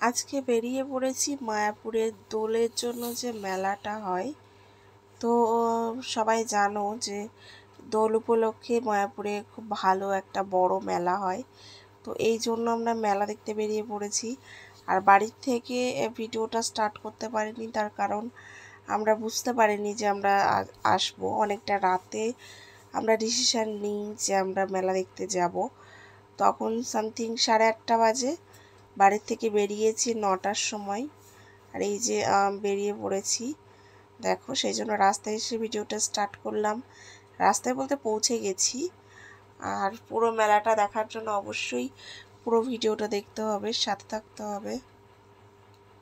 আজকে বেরিয়ে পড়েছি মায়াপুরের দোলের জন্য যে মেলাটা হয়। তো সবাই জানো যে দোল উপলক্ষে মায়াপুরে খুব ভালো একটা বড় মেলা হয়। তো এই জন্য আমরা মেলা দেখতে বেরিয়ে পড়েছি। আর বাড়ির থেকে ভিডিওটা স্টার্ট করতে পারিনি, তার কারণ আমরা বুঝতে পারিনি যে আমরা আসব অনেকটা রাতে। আমরা ডিসিশান নিই যে আমরা মেলা দেখতে যাব। তখন সামথিং সাড়ে আটটা বাজে। বাড়ির থেকে বেরিয়েছি নটার সময়। আর এই যে বেরিয়ে পড়েছি। দেখো, সেই জন্য রাস্তায় এসে ভিডিওটা স্টার্ট করলাম। রাস্তায় বলতে পৌঁছে গেছি। আর পুরো মেলাটা দেখার জন্য অবশ্যই পুরো ভিডিওটা দেখতে হবে, সাথে থাকতে হবে।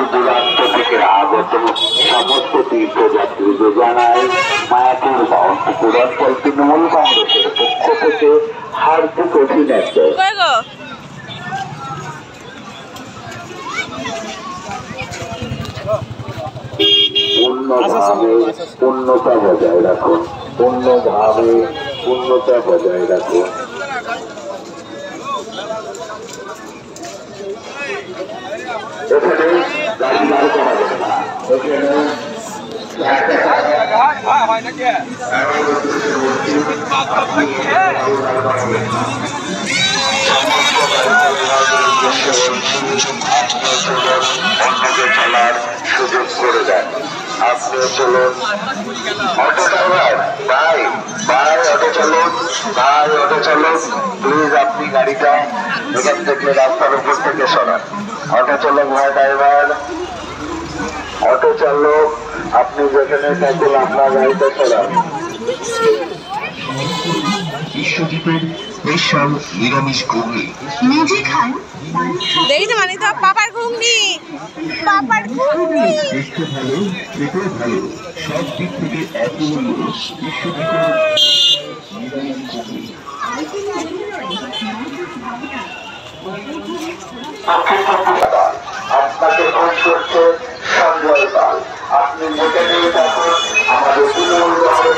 দূর দূরান্ত থেকে আগত সমস্ত তীর্থযাত্রীদের জানায় মায়াপুর বাউন্ডপুর অঞ্চল তৃণমূল কংগ্রেসের পক্ষ থেকে হার্দিক অভিনন্দন। পূর্ণভাবে পূর্ণতা বজায় রাখুন পূর্ণভাবে পূর্ণতা বজায় রাখুন। সুযোগ করে দেন আপনিও চলুন অটো ভাই ভাই অটো চালুন ভাই অটো চালুন প্লিজ আপনি গাড়িটা এখান থেকে রাস্তার উপর থেকে সরান অটো চালক ভাই ড্রাইভার অটো চালক আপনি যেখানে থাকুন আপনার গাড়িটা সরান বিশ্বজিতের স্পেশাল নিরামিষ ঘুগনি। নিজে খান। দেখেছ মানে তো পাপার ঘুগনি। পাপার ঘুগনি। দেখতে ভালো খেতেও ভালো। সব দিক থেকে অপূর্ণ বিশ্বজিতের আপনাকে করছে পাল আপনি মোটে থাকুন আমাদের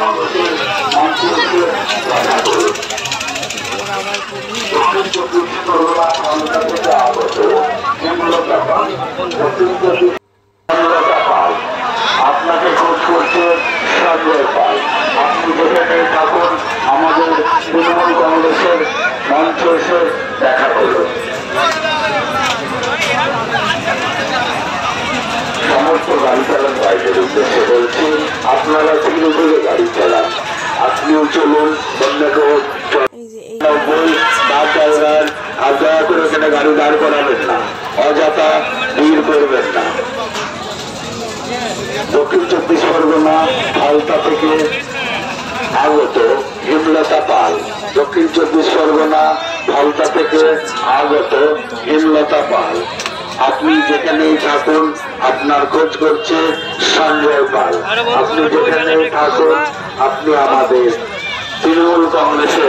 তৃণমূল সমস্ত গাড়ি চালক ভাইদের উদ্দেশ্যে বলছি আপনারা ধীরে ধীরে গাড়ি চালান আপনিও চলুন নব্বই আর দয়া করে ওখানে গাড়ি দাঁড় করাবেন না অযথা ভিড় করবেন না। দক্ষিণ চব্বিশ পরগনা ফালতা থেকে আগত হিমলতা পাল। দক্ষিণ চব্বিশ পরগনা ফালতা থেকে আগত হিমলতা পাল। আপনি যেখানে থাকুন, আপনার খোঁজ করছে সঞ্জয় পাল। আপনি যেখানে থাকুন, আপনি আমাদের তৃণমূল কংগ্রেসের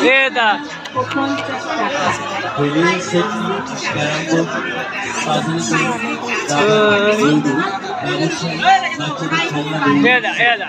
Vida! Polícia chegando, ela ela!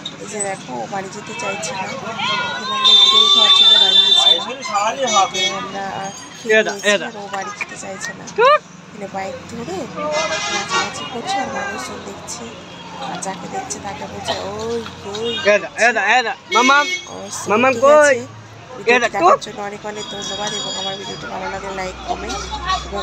এই যে দেখো ও বাড়ি যেতে চাইছে না। এখানে খাওয়ার জন্য দাঁড়িয়েছি আমরা খেয়ে নিয়েছি, আর ও বাড়ি যেতে চাইছে না। এখানে বাইক ধরে নাচানাচি করছে আর মানুষজন দেখছে। আর যাকে দেখছে তাকে বলছে ওই কই? দেখার জন্য অনেক অনেক ধন্যবাদ এবং আমার ভিডিওটি ভালো লাগে লাইক কমেন্ট এবং